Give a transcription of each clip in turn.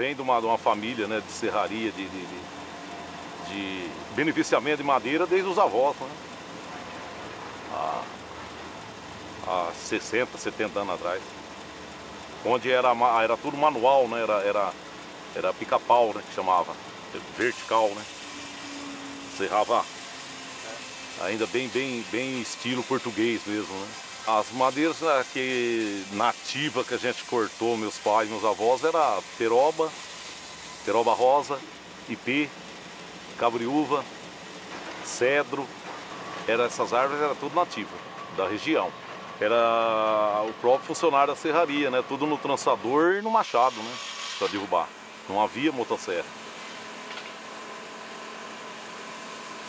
vem de uma, de uma família né, de serraria, de, de, de, de beneficiamento de madeira desde os avós. Né? Há, há 60, 70 anos atrás. Onde era, era tudo manual, né? era, era, era pica-pau né, que chamava, vertical, né? Serrava ainda bem, bem, bem estilo português mesmo, né? As madeiras né, que nativa que a gente cortou, meus pais, meus avós, era peroba, peroba rosa, ipê, cabriúva, cedro. Era, essas árvores eram tudo nativa da região. Era o próprio funcionário da serraria, né? Tudo no trançador e no machado, né? Para derrubar. Não havia motosserra.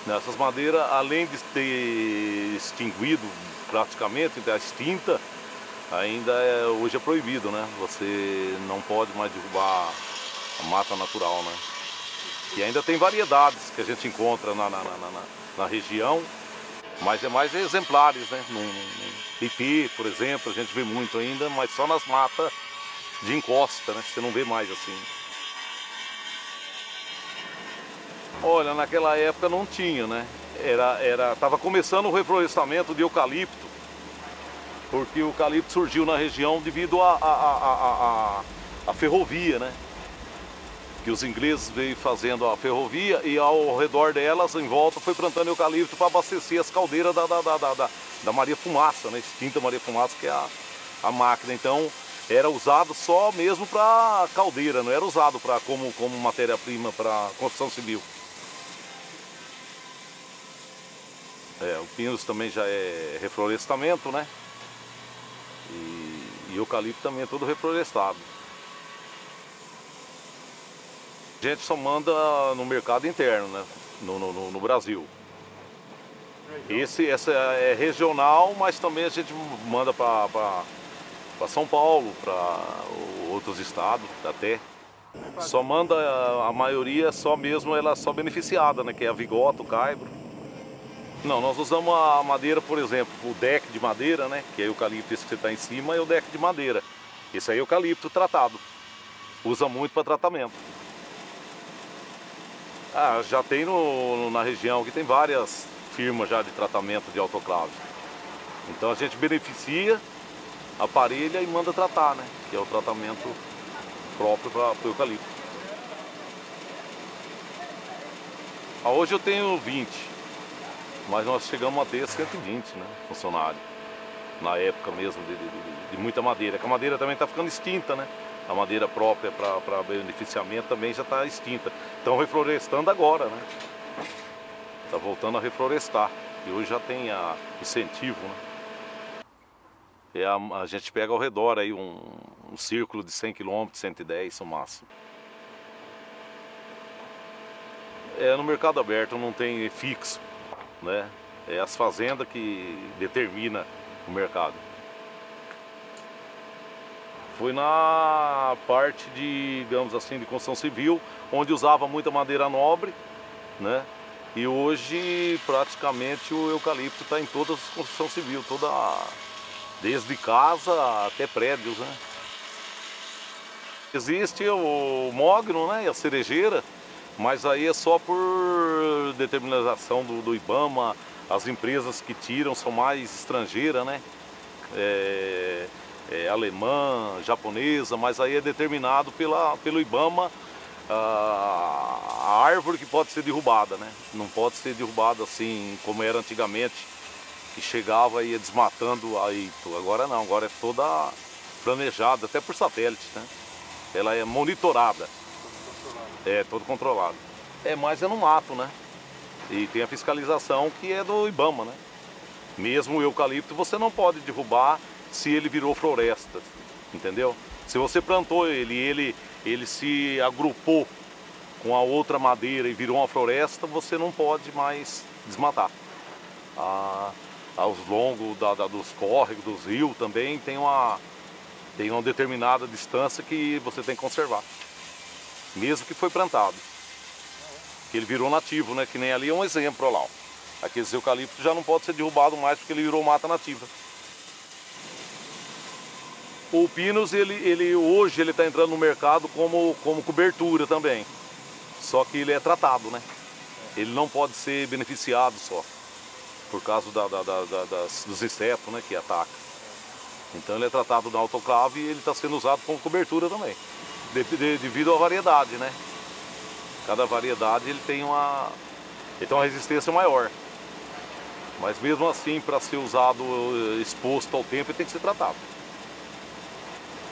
Essas madeiras, além de ter extinguido praticamente, está extinta, ainda é, hoje é proibido, né? Você não pode mais derrubar a mata natural, né? E ainda tem variedades que a gente encontra na, na, na, na região, mas é mais exemplares, né? No, no Ipi, por exemplo, a gente vê muito ainda, mas só nas matas de encosta, né? Você não vê mais assim. Olha, naquela época não tinha, né? Era, era, tava começando o reflorestamento de eucalipto, porque o eucalipto surgiu na região devido à a, a, a, a, ferrovia, né? Que os ingleses veio fazendo a ferrovia e ao redor delas, em volta, foi plantando eucalipto para abastecer as caldeiras da, da, da, da, da Maria Fumaça, né? Extinta Maria Fumaça, que é a, a máquina. Então, era usado só mesmo para caldeira, não era usado pra, como, como matéria-prima para construção civil. É, o pinus também já é reflorestamento, né? E, e o eucalipto também é todo reflorestado. A gente só manda no mercado interno, né? No, no, no Brasil. Esse, essa é regional, mas também a gente manda para São Paulo, para outros estados até. Só manda, a maioria só mesmo, ela é só beneficiada, né? Que é a vigota, o caibro. Não, nós usamos a madeira, por exemplo, o deck de madeira, né? Que é eucalipto, esse que você está em cima, é o deck de madeira. Esse aí é eucalipto tratado. Usa muito para tratamento. Ah, já tem no, na região que tem várias firmas já de tratamento de autoclave. Então a gente beneficia, aparelha e manda tratar, né? Que é o tratamento próprio para o eucalipto. Ah, hoje eu tenho 20 mas nós chegamos a ter 120 né, funcionários. Na época mesmo de, de, de, muita madeira. Que a madeira também está ficando extinta, né? A madeira própria para beneficiamento também já está extinta. Estão reflorestando agora, né? Está voltando a reflorestar. E hoje já tem a incentivo, né? E a, a gente pega ao redor aí um, um círculo de 100 km, 110 no máximo. É, no mercado aberto não tem fixo né? É as fazendas que determina o mercado. Foi na parte de, digamos assim, de construção civil, onde usava muita madeira nobre, né? E hoje praticamente o eucalipto está em toda a construção civil, toda desde casa até prédios, né? Existe o mogno, né, e a cerejeira, mas aí é só por determinação do, do IBAMA, as empresas que tiram são mais estrangeiras, né? É, é, alemã, japonesa, mas aí é determinado pela, pelo IBAMA a, árvore que pode ser derrubada, né? Não pode ser derrubada assim como era antigamente, que chegava e ia desmatando aí. Agora não, agora é toda planejada, até por satélite, né? Ela é monitorada. É, todo controlado. É, mas é no mato, né? E tem a fiscalização que é do Ibama, né? Mesmo o eucalipto você não pode derrubar se ele virou floresta, entendeu? Se você plantou ele ele ele se agrupou com a outra madeira e virou uma floresta, você não pode mais desmatar. Ah, aos longos da, da, dos córregos, dos rios também tem uma, tem uma determinada distância que você tem que conservar mesmo que foi plantado. Que ele virou nativo, né? Que nem ali é um exemplo, olha lá. Aqueles eucaliptos já não pode ser derrubado mais porque ele virou mata nativa. O pinus, ele, ele hoje ele está entrando no mercado como, como cobertura também. Só que ele é tratado, né? Ele não pode ser beneficiado só, por causa da, da, da, das, dos insetos né, que atacam. Então ele é tratado na autoclave e ele está sendo usado como cobertura também, devido à variedade, né? Cada variedade ele tem uma, ele tem uma resistência maior. Mas mesmo assim, para ser usado eh, exposto ao tempo, ele tem que ser tratado.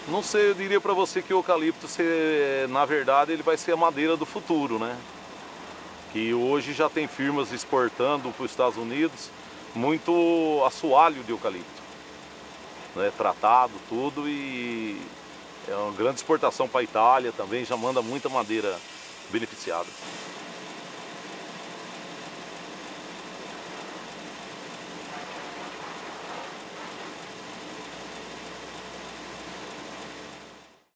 Não sei, eu diria para você que o eucalipto, ser, na verdade, ele vai ser a madeira do futuro, né? Que hoje já tem firmas exportando para os Estados Unidos muito assoalho de eucalipto. Né? Tratado, tudo e é uma grande exportação para a Itália também, já manda muita madeira beneficiada.